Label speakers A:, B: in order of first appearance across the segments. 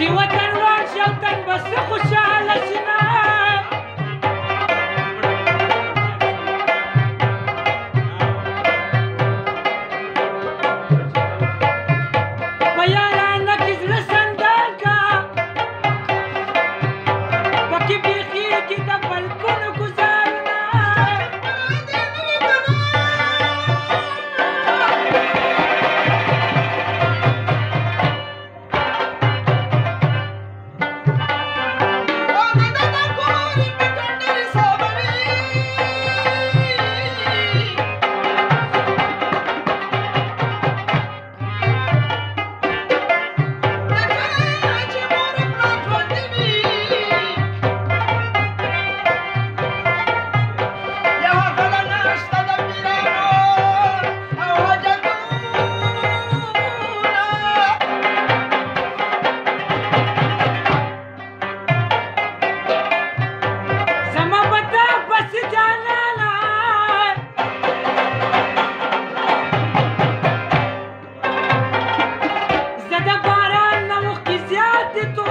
A: چې
B: وطن وران
A: شي
B: أو
A: تن
B: tête et ton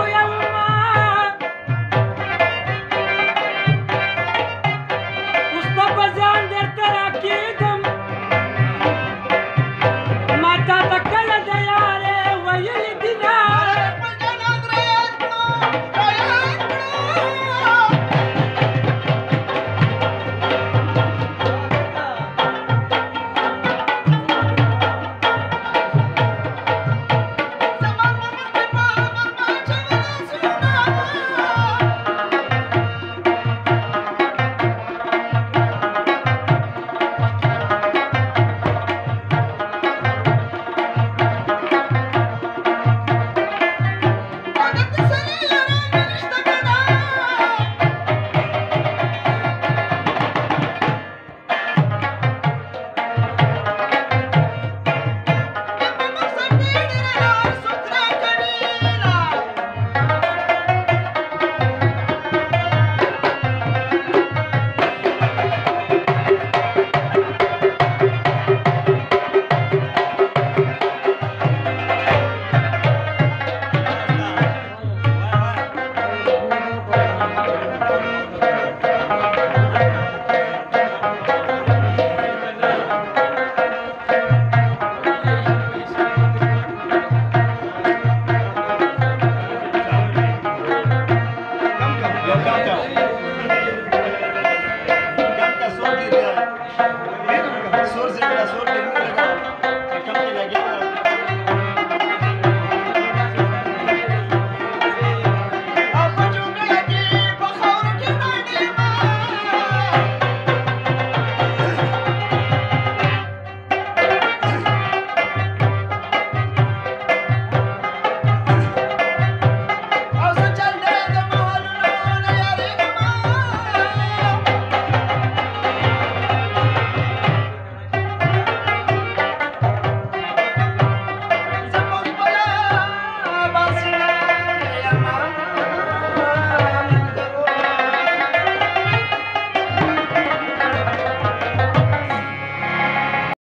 C: las.